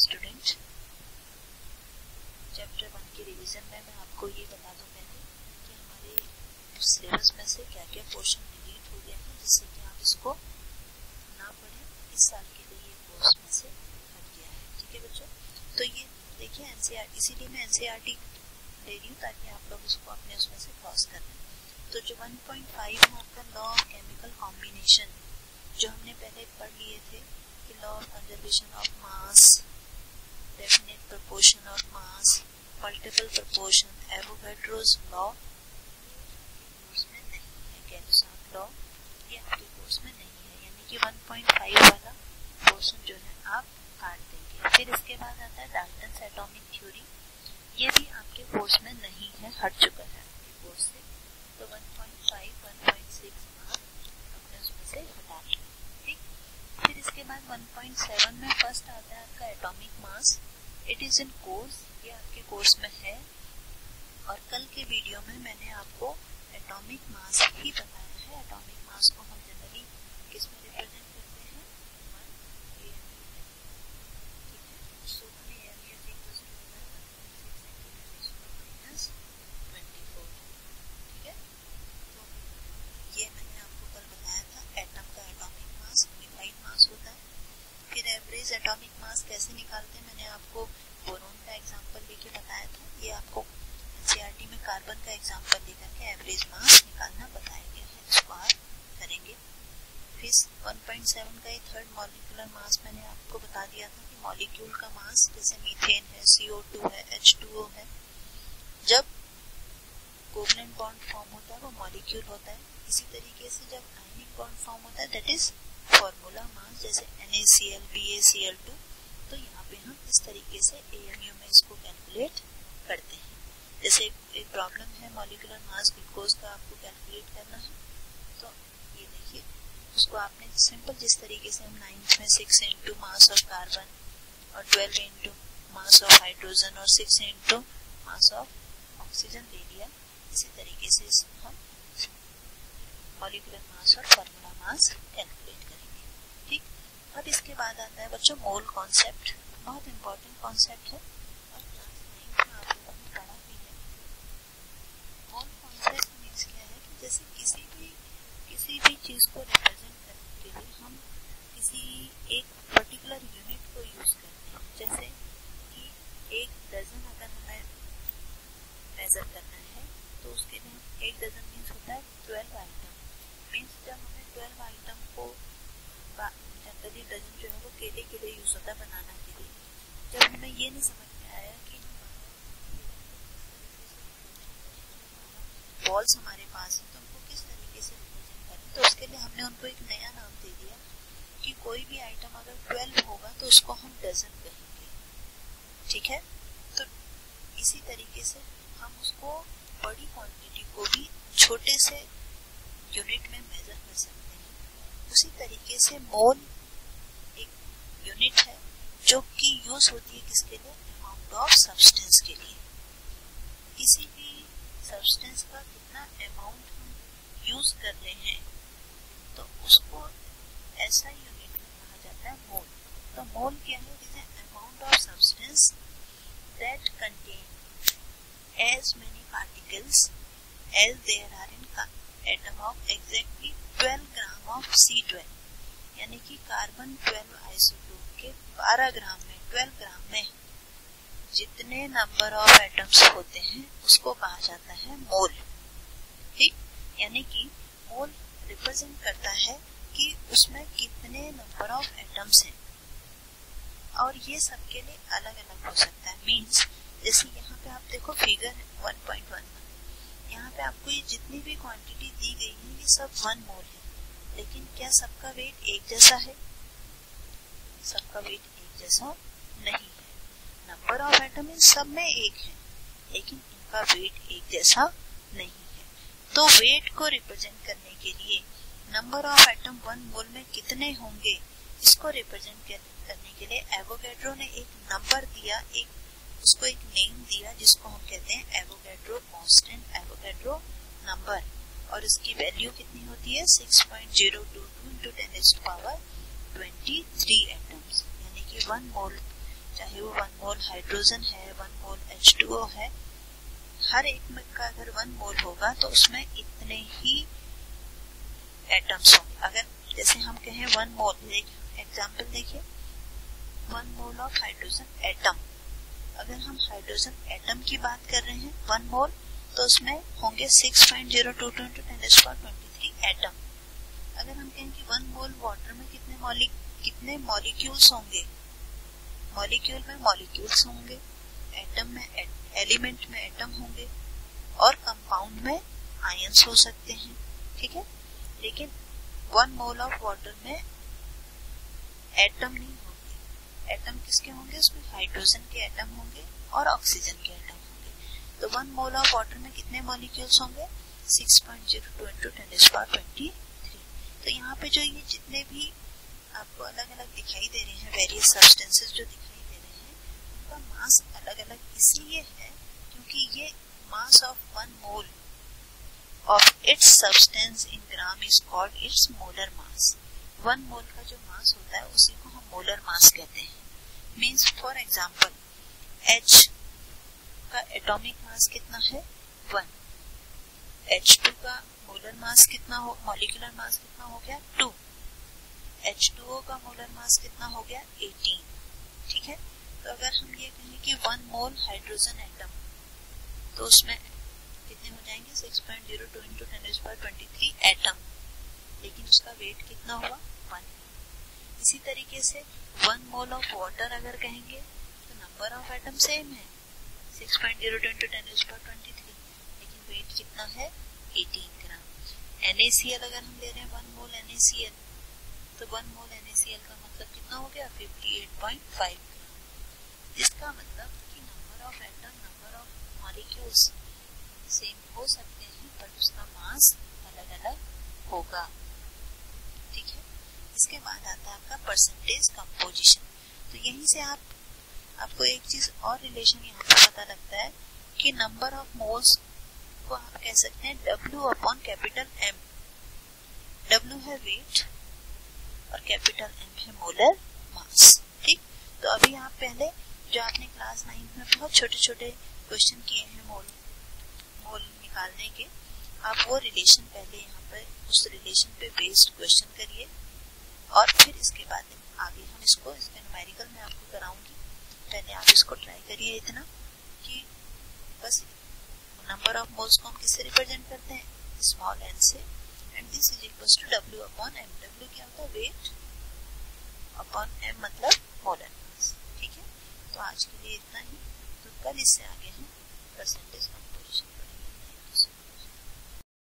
Student chapter one के revision में मैं आपको ये बता दूँ पहले कि हमारे सिलेबस में से क्या क्या पोर्शन डिलीट हो गया है, जिससे कि आप इसको ना पढ़ें। इस साल के लिए ये कोर्स में से हट गया है। ठीक है बच्चों? तो ये देखिए एनसीआर इसीलिए मैं एनसीआरटी ले रही हूँ ताकि आप लोग इसको अपने उसमें से क्रॉस कर लें। तो जो 1.5 है आपका लॉ ऑफ़ केमिकल कॉम्बिनेशन जो हमने पहले पढ़ लिए थे कि law of conservation of mass definite proportion of mass, multiple proportion, Avogadro's law नहीं है लॉ ये आपके कोर्स में नहीं है यानी कि 1.5 वाला पोर्शन जो है आप काट देंगे। फिर इसके बाद आता है डाल्टन एटॉमिक थ्योरी ये भी आपके कोर्स में नहीं है हट चुका है आपके कोर्स से। तो 1.5 1.6 आप अपने उसमें से हटा दें ठीक? फिर इसके बाद 1.7 में फ़र्स्ट आता है इट इज़ इन कोर्स ये आपके कोर्स में है और कल के वीडियो में मैंने आपको एटॉमिक मास ही बताया है एटॉमिक मास को हम जनरली किसमें रिप्रेजेंट करते हैं ये मैंने आपको कल बताया था एटम का एटॉमिक मास यूनिफाइड मास होता है फिर एवरेज एटॉमिक मास कैसे निकालते हैं मैंने आपको बोरोन का एग्जांपल लेके बताया था ये आपको एनसीईआरटी में कार्बन का एग्जांपल लेकर के एवरेज मास निकालना बताया गया है इसको आप करेंगे फिर 1.7 का ये थर्ड मॉलिक्यूलर मास मैंने आपको बता दिया था कि मॉलिक्यूल का मास जैसे मीथेन है CO2 है H2O है। जब कोवलेंट बॉन्ड फॉर्म होता है, वो मॉलिक्यूल होता है। इसी तरीके से जब आयनिक बॉन्ड फॉर्म होता है दैट इज़ फॉर्मूला मास जैसे NaCl BaCl2 तो यहाँ पे हम इस तरीके से AMU में इसको कैलकुलेट करते हैं। जैसे एक प्रॉब्लम है मॉलिकुलर मास ग्लूकोज का आपको कैलकुलेट करना है तो ये देखिए, उसको आपने सिंपल जिस तरीके से हम नाइन्थ में six into mass of carbon और twelve into mass of hydrogen और six into mass of oxygen ले लिया, इसी तरीके से हम मॉलिकुलर मास और फॉर्मूला मास कैलकुलेट करेंगे। ठीक? अब इसके बाद आता है बच्चों मोल कॉन्सेप्ट बहुत इंपॉर्टेंट कॉन्सेप्ट है। और क्लास नाइन्थ में आप लोगों ने पढ़ा भी है। मोल कॉन्सेप्ट मीन्स क्या है कि जैसे किसी भी किसी भी चीज़ को रिप्रेजेंट करने के लिए हम किसी एक पर्टिकुलर यूनिट को यूज़ करते हैं। जैसे कि एक डजन अगर हमें मेजर करना है तो उसके लिए एक डजन मीन्स होता है ट्वेल्व आइटम मीन्स जब हमें ट्वेल्व आइटम को जनरली डजन जो है वो केले के लिए यूज़ होता है बनाना के लिए। जब हमें ये नहीं समझ में आया कि बॉल्स हमारे पास है तो उनको किस तरीके से रिप्रेजेंट करें? तो उसके लिए हमने उनको एक नया नाम दे दिया कि कोई भी आइटम अगर ट्वेल्व होगा तो उसको हम डजन कहेंगे। ठीक है? तो इसी तरीके से हम उसको बड़ी क्वांटिटी को भी छोटे से यूनिट में मेजर कर सकते हैं। उसी तरीके से मोल एक यूनिट है। जो कि यूज़ होती है किसके लिए? अमाउंट ऑफ़ सब्सटेंस के लिए। किसी भी सब्सटेंस का कितना अमाउंट हम यूज़ कर रहे हैं तो उसको ऐसा यूनिट में कहा जाता है मोल तो मोल क्या है जैसे amount of substance that contain as many particles as there are in atom of exactly 12 of C C12 यानी कि कार्बन 12 आइसोटोप के 12 ग्राम में 12 ग्राम में जितने नंबर ऑफ़ एटम्स होते हैं, उसको कहा जाता है मोल। ठीक? यानी कि मोल रिप्रेजेंट करता है कि उसमें कितने नंबर ऑफ़ एटम्स हैं। और ये सबके लिए अलग अलग हो सकता है। मींस, जैसे यहाँ पे आप देखो फिगर 1.1 यहाँ पे आपको ये जितनी भी क्वांटिटी दी गई है, ये सब वन मोल है। लेकिन क्या सबका वेट एक जैसा है? सबका वेट एक जैसा नहीं है। नंबर ऑफ़ एटम इन सब में एक है, लेकिन इनका वेट एक जैसा नहीं है। तो वेट को रिप्रेजेंट करने के लिए number of atom one mole में कितने होंगे, इसको रिप्रेजेंट करने के लिए एवोगेड्रो ने एक नंबर दिया, एक, उसको एक नेम दिया, जिसको हम कहते हैं एवोगेड्रो कांस्टेंट एवोगेड्रो नंबर और इसकी वैल्यू कितनी होती है? 6.022 into 10 is to power 23 atoms यानी कि वन मोल चाहे वो वन मोल हाइड्रोजन है वन मोल एच है, हर एक में का अगर वन मोल होगा तो उसमें इतने ही एटम्स होंगे। अगर जैसे हम कहें वन मोल एग्ज़ाम्पल देखिए। One mole of hydrogen atom अगर हम हाइड्रोजन एटम की बात कर रहे हैं वन मोल तो उसमें होंगे six point zero two two into ten twenty three atom अगर हम कहें कि वन मोल वाटर में कितने मॉलिक कितने मॉलिक्यूल्स होंगे? मॉलिक्यूल में मॉलिक्यूल्स होंगे एटम में एलिमेंट में एटम होंगे, और कंपाउंड में आयंस हो सकते हैं, ठीक है? लेकिन वन मोल ऑफ़ वाटर में एटम नहीं होंगे। एटम किसके होंगे? उसमें हाइड्रोजन के एटम होंगे और ऑक्सीजन के एटम तो वन मोल ऑफ़ वाटर में कितने मॉलिक्यूल्स होंगे? 6.02 two into ten twenty three तो यहाँ पे जो ये जितने भी आपको अलग अलग दिखाई दे रहे हैं वेरियस सब्सटेंसेस जो दिखाई दे रहे हैं, उनका मास अलग अलग इसलिए है क्योंकि ये mass of one mole of its substance in gram is called its molar mass one mole का जो मास होता है, उसी को हम मोलर मास कहते हैं। मीन्स फॉर एग्ज़ाम्पल एच का एटॉमिक मास कितना है? वन एच टू का मोलर मास कितना हो मॉलिकुलर मास कितना हो गया? टू एच टू ओ का मोलर मास कितना हो गया? एटीन ठीक है? तो अगर हम ये कहें कि वन मोल हाइड्रोजन एटम तो उसमें कितने हो जाएँगे? Six point zero two into ten twenty three atom लेकिन उसका वेट कितना हुआ? वन इसी तरीके से वन मोल ऑफ़ वाटर अगर कहेंगे तो नंबर ऑफ़ एटम सेम है। Six point zero two into ten twenty three लेकिन वेट कितना है? एटीन NaCl अगर हम ले रहे हैं वन मोल NaCl तो वन मोल NaCl का मतलब कितना हो गया? 58.5 इसका मतलब कि number of atom number of molecules same हो सकते हैं पर उसका मास अलग अलग होगा। ठीक है? इसके बाद आता है आपका परसेंटेज कंपोजिशन तो यहीं से आप आपको एक चीज़ और रिलेशन यहाँ पर पता लगता है कि नंबर ऑफ़ मोल्स को आप कह सकते हैं W upon capital M. W है वेट और कैपिटल M है मोलर मास ठीक? तो अभी आप पहले जो आपने क्लास नाइन्थ में बहुत छोटे छोटे क्वेश्चन किए हैं मोल मोल निकालने के, आप वो रिलेशन पहले यहाँ पर उस रिलेशन पे बेस्ड क्वेश्चन करिए और फिर इसके बाद आगे हम इसको, इसके न्यूमेरिकल में आपको कराऊँगी। पहले आप इसको ट्राई करिए इतना कि बस नंबर ऑफ़ मोल्स को हम किससे रिप्रेजेंट करते हैं? स्मॉल एन से। And this is equal to W upon M W क्या होता है? वेट अपॉन एम मतलब मोलर ठीक है? तो आज के लिए इतना ही। तो कल इससे आगे हम परसेंटेज